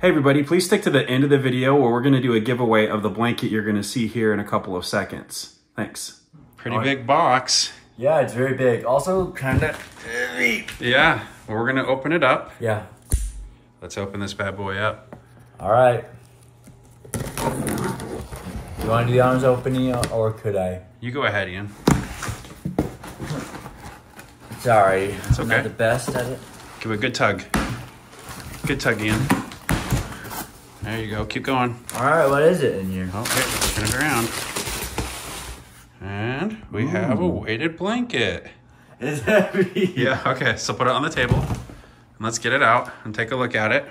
Hey everybody, please stick to the end of the video where we're gonna do a giveaway of the blanket you're gonna see here in a couple of seconds. Thanks. Pretty big box. Yeah, it's very big. Also, kind of heavy. Yeah, well, we're gonna open it up. Yeah. Let's open this bad boy up. All right. You want to do the honors opening uh, or could I? You go ahead, Ian. Sorry. It's I'm okay. not the best at it. Give it a good tug. Good tug, Ian. There you go. Keep going. All right, what is it in here? Oh, okay, turn it around. And we have a weighted blanket. It's heavy. Yeah, okay, so put it on the table. And let's get it out and take a look at it.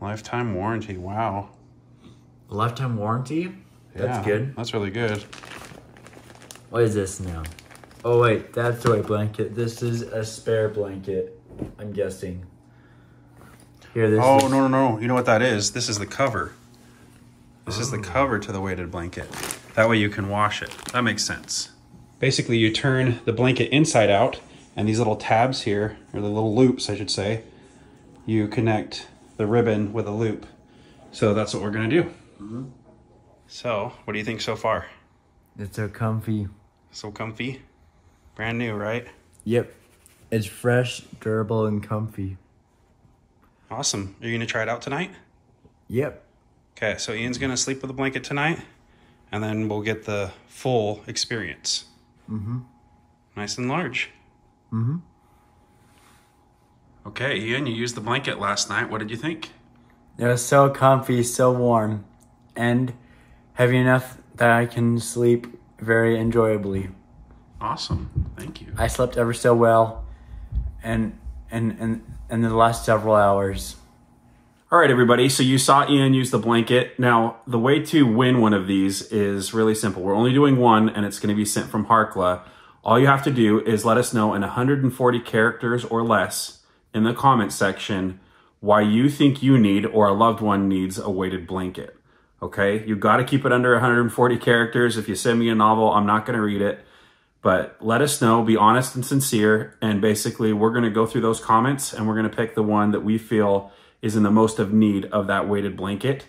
Lifetime warranty, wow. Lifetime warranty? That's Yeah, good. That's really good. What is this now? Oh wait, that's the right blanket. This is a spare blanket. I'm guessing. Here, this. Oh, is, no, no, no. You know what that is? This is the cover. This is the oh. cover to the weighted blanket. That way you can wash it. That makes sense. Basically, you turn the blanket inside out, and these little tabs here, or the little loops, I should say, you connect the ribbon with a loop. So that's what we're going to do. Mm-hmm. So, what do you think so far? It's so comfy. So comfy? Brand new, right? Yep. It's fresh, durable, and comfy. Awesome. Are you going to try it out tonight? Yep. Okay, so Ian's gonna sleep with a blanket tonight, and then we'll get the full experience. Mm-hmm. Nice and large. Mm-hmm. Okay, Ian, you used the blanket last night. What did you think? It was so comfy, so warm, and heavy enough that I can sleep very enjoyably. Awesome. Thank you. I slept ever so well, and and and in the last several hours. All right, everybody. So you saw Ian use the blanket. Now, the way to win one of these is really simple. We're only doing one, and it's going to be sent from Harkla. All you have to do is let us know in 140 characters or less in the comment section why you think you need or a loved one needs a weighted blanket. Okay? You got to keep it under 140 characters. If you send me a novel, I'm not going to read it. But let us know, be honest and sincere. And basically, we're going to go through those comments and we're going to pick the one that we feel is in the most of need of that weighted blanket.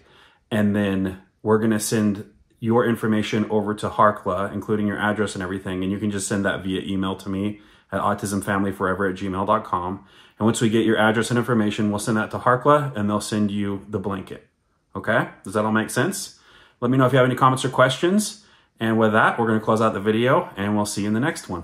And then we're going to send your information over to Harkla, including your address and everything. And you can just send that via email to me at autismfamilyforever at gmail.com. And once we get your address and information, we'll send that to Harkla and they'll send you the blanket. Okay? Does that all make sense? Let me know if you have any comments or questions. And with that, we're going to close out the video and we'll see you in the next one.